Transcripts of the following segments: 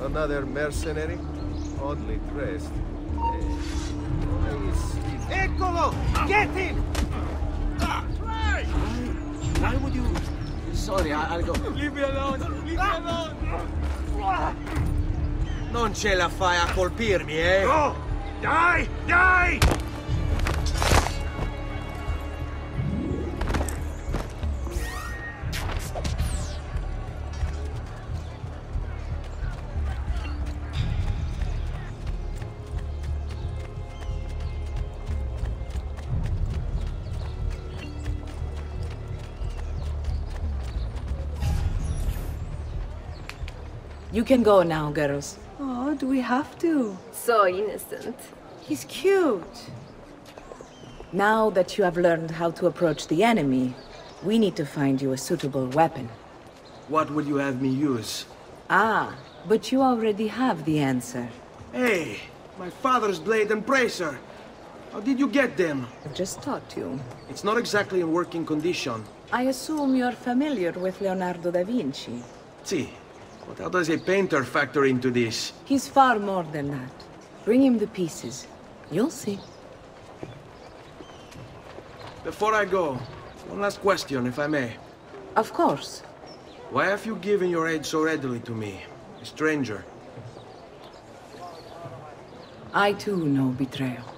Another mercenary? Oddly dressed. Eh. Eccolo! Get him! Why? Why would you... Sorry, I- I'll go. Leave me alone! Leave me alone! Non ce la fai a colpirmi, eh? Go! Die! Die! You can go now, girls. Oh, do we have to? So innocent. He's cute. Now that you have learned how to approach the enemy, we need to find you a suitable weapon. What would you have me use? Ah, but you already have the answer. Hey, my father's blade and bracer. How did you get them? I've just taught you. It's not exactly in working condition. I assume you're familiar with Leonardo da Vinci. See, but how does a painter factor into this? He's far more than that. Bring him the pieces. You'll see. Before I go, one last question, if I may. Of course. Why have you given your aid so readily to me, a stranger? I too know betrayal.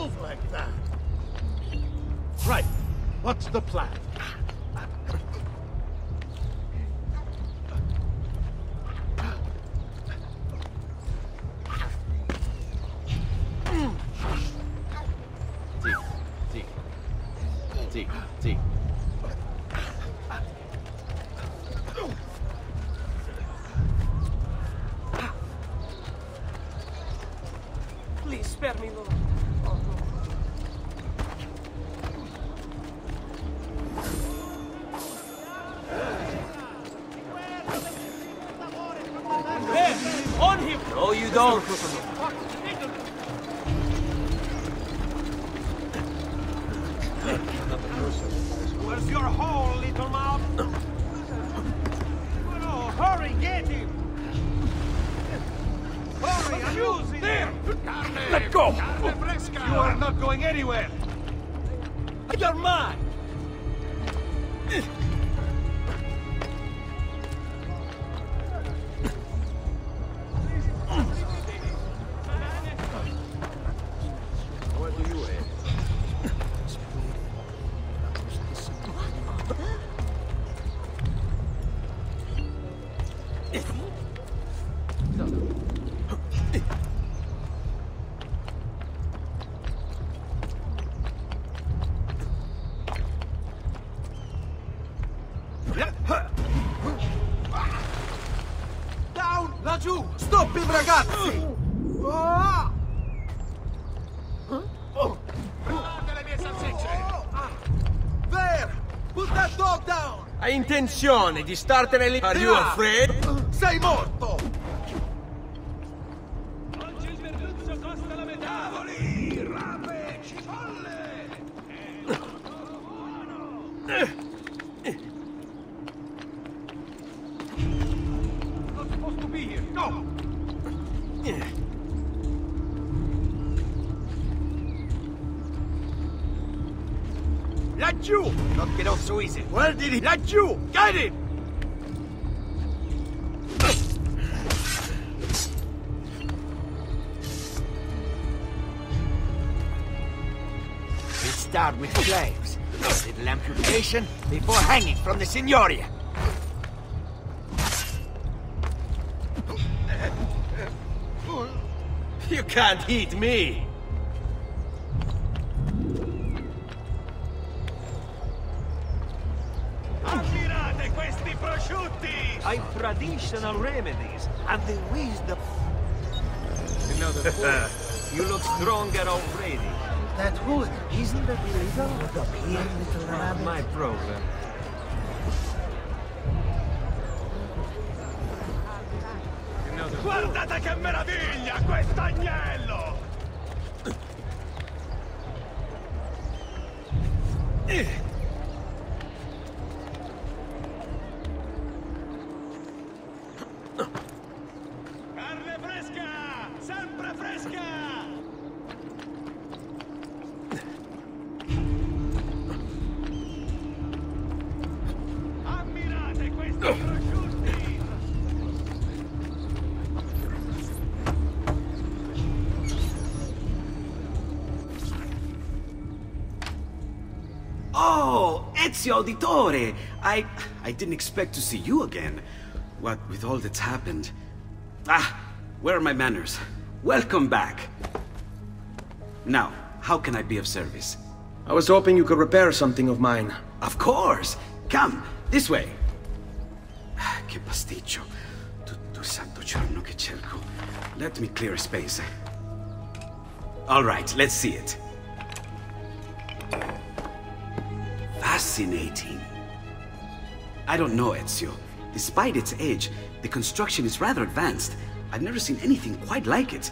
Move like that? Right. What's the plan? Please spare me, Lord. Oh, cool. Let go! You are not going anywhere! You're mine! Hai intenzione di startene lì? Are you afraid? Sei morto! Not supposed to be here. Go! Laggiù! Don't get off so easy. Where did he? Not you! Get him! We start with flames, Little amputation before hanging from the Signoria. You can't eat me! Traditional remedies and the wisdom. Another fool. You look stronger already. That wood. Isn't that illegal? The here, little rabbit. My problem. Guardate che meraviglia, quest'agnello! Carne fresca! Sempre fresca! Ammirate questi prosciutti! Oh, Ezio Auditore! I... I didn't expect to see you again. What with all that's happened. Ah, where are my manners? Welcome back. Now, how can I be of service? I was hoping you could repair something of mine. Of course! Come, this way! Ah, Che pasticcio. Tutto santo giorno che cerco. Let me clear a space. All right, let's see it. Fascinating. I don't know, Ezio. Despite its age, the construction is rather advanced. I've never seen anything quite like it.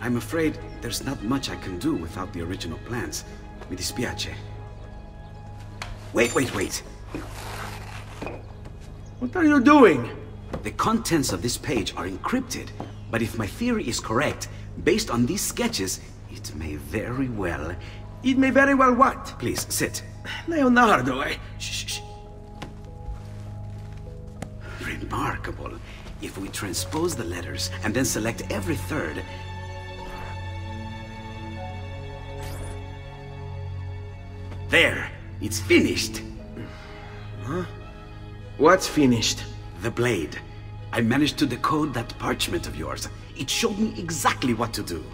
I'm afraid there's not much I can do without the original plans. Mi dispiace. Wait, wait, wait. What are you doing? The contents of this page are encrypted, but if my theory is correct, based on these sketches, it may very well... It may very well what? Please, sit. Leonardo, eh? Shh, shh, shh. Remarkable. If we transpose the letters and then select every third... There! It's finished! Huh? What's finished? The blade. I managed to decode that parchment of yours. It showed me exactly what to do.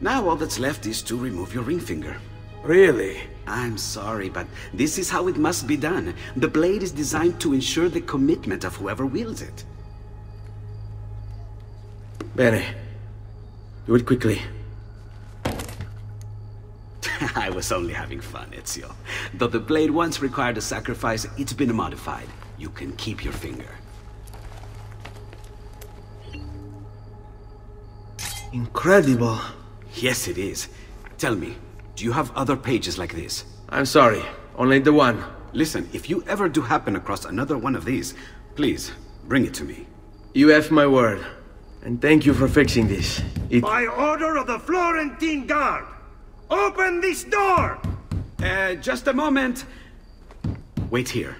Now all that's left is to remove your ring finger. Really? I'm sorry, but this is how it must be done. The blade is designed to ensure the commitment of whoever wields it. Bene. Do it quickly. I was only having fun, Ezio. Though the blade once required a sacrifice, it's been modified. You can keep your finger. Incredible. Yes, it is. Tell me, do you have other pages like this? I'm sorry. Only the one. Listen, if you ever do happen across another one of these, please, bring it to me. You have my word. And thank you for fixing this. It... By order of the Florentine Guard! Open this door! Uh, just a moment. Wait here.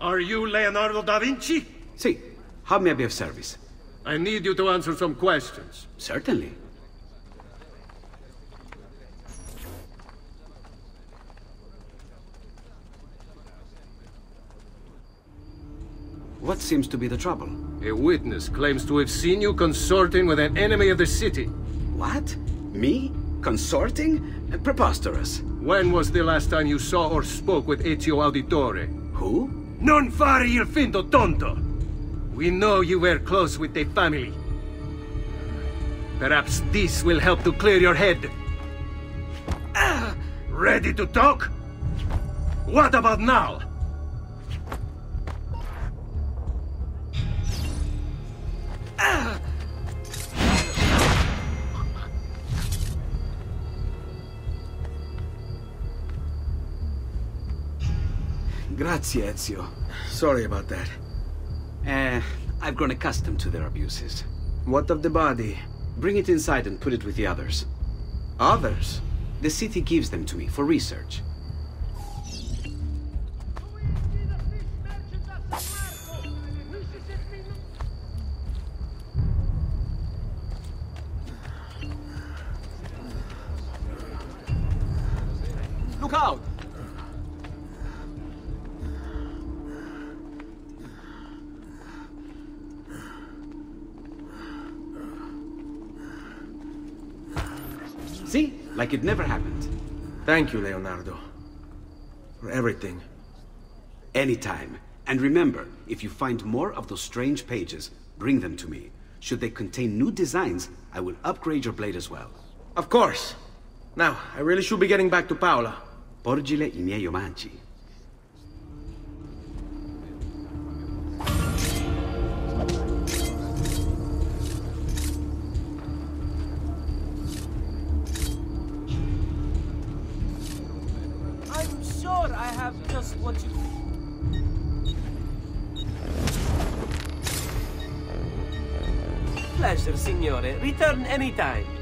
Are you Leonardo da Vinci? See, how may I be of service? I need you to answer some questions. Certainly. What seems to be the trouble? A witness claims to have seen you consorting with an enemy of the city. What? Me? Consorting? Preposterous. When was the last time you saw or spoke with Ezio Auditore? Who? Non fare il finto tonto! We know you were close with the family. Perhaps this will help to clear your head. Ah, ready to talk? What about now? Ah! Grazie, Ezio. Sorry about that. Eh, I've grown accustomed to their abuses. What of the body? Bring it inside and put it with the others. Others? The city gives them to me for research. See? Like it never happened. Thank you, Leonardo. For everything. Anytime. And remember, if you find more of those strange pages, bring them to me. Should they contain new designs, I will upgrade your blade as well. Of course. Now, I really should be getting back to Paola. Porgile i miei omaggi. Signore. Return anytime.